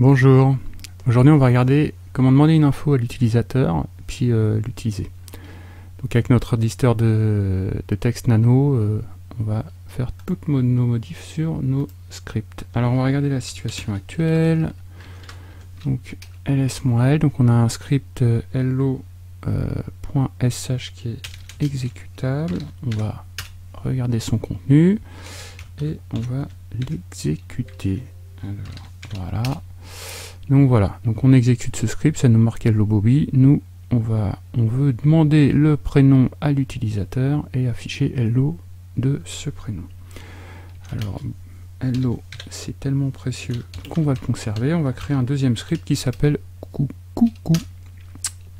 Bonjour, aujourd'hui on va regarder comment demander une info à l'utilisateur puis euh, l'utiliser. Donc avec notre éditeur de, texte nano, euh, on va faire toutes nos modifs sur nos scripts. Alors on va regarder la situation actuelle. Donc ls-l, donc on a un script euh, hello.sh qui est exécutable. On va regarder son contenu et on va l'exécuter. Voilà. Donc voilà, donc on exécute ce script, ça nous marque hello Bobby. Nous, on va, on veut demander le prénom à l'utilisateur et afficher hello de ce prénom. Alors, hello, c'est tellement précieux qu'on va le conserver. On va créer un deuxième script qui s'appelle coucou.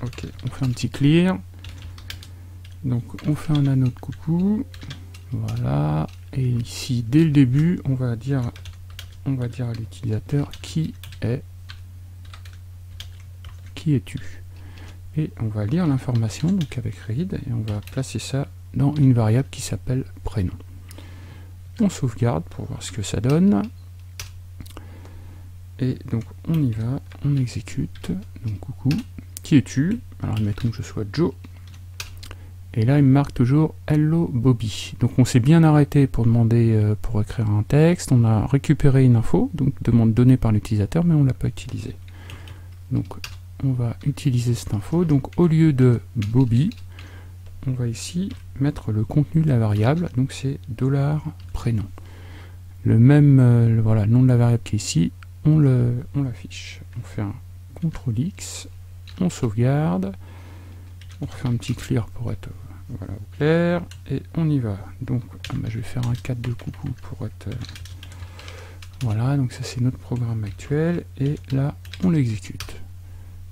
Ok, on fait un petit clear. Donc on fait un anneau de coucou. Voilà. Et ici, dès le début, on va dire, on va dire à l'utilisateur qui est es-tu? Et on va lire l'information avec read et on va placer ça dans une variable qui s'appelle prénom. On sauvegarde pour voir ce que ça donne. Et donc on y va, on exécute. Donc coucou, qui es-tu? Alors admettons que je sois Joe. Et là il me marque toujours Hello Bobby. Donc on s'est bien arrêté pour demander euh, pour écrire un texte. On a récupéré une info, donc demande donnée par l'utilisateur, mais on ne l'a pas utilisée. Donc on va utiliser cette info. Donc au lieu de Bobby, on va ici mettre le contenu de la variable. Donc c'est $prénom. Le même euh, voilà, nom de la variable qui est ici, on l'affiche. On, on fait un CTRL X, on sauvegarde, on refait un petit clear pour être voilà, au clair, et on y va. Donc ah bah, je vais faire un 4 de coucou pour être... Euh, voilà, donc ça c'est notre programme actuel, et là on l'exécute.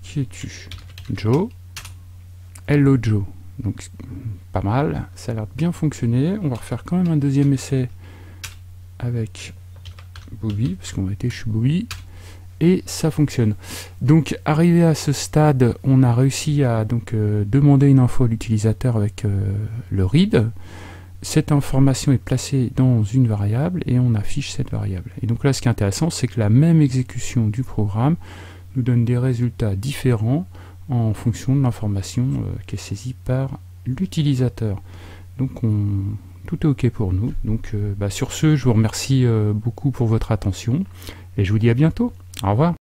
Qui es-tu? Joe. Hello Joe. Donc pas mal, ça a l'air de bien fonctionner. On va refaire quand même un deuxième essai avec Bobby, parce qu'on va été chez Bobby. Et ça fonctionne. Donc arrivé à ce stade, on a réussi à euh, demander une info à l'utilisateur avec euh, le read. Cette information est placée dans une variable et on affiche cette variable. Et donc là, ce qui est intéressant, c'est que la même exécution du programme nous donne des résultats différents en fonction de l'information euh, qui est saisie par l'utilisateur. Donc on, tout est OK pour nous. Donc bah, sur ce, je vous remercie beaucoup pour votre attention et je vous dis à bientôt. Au revoir.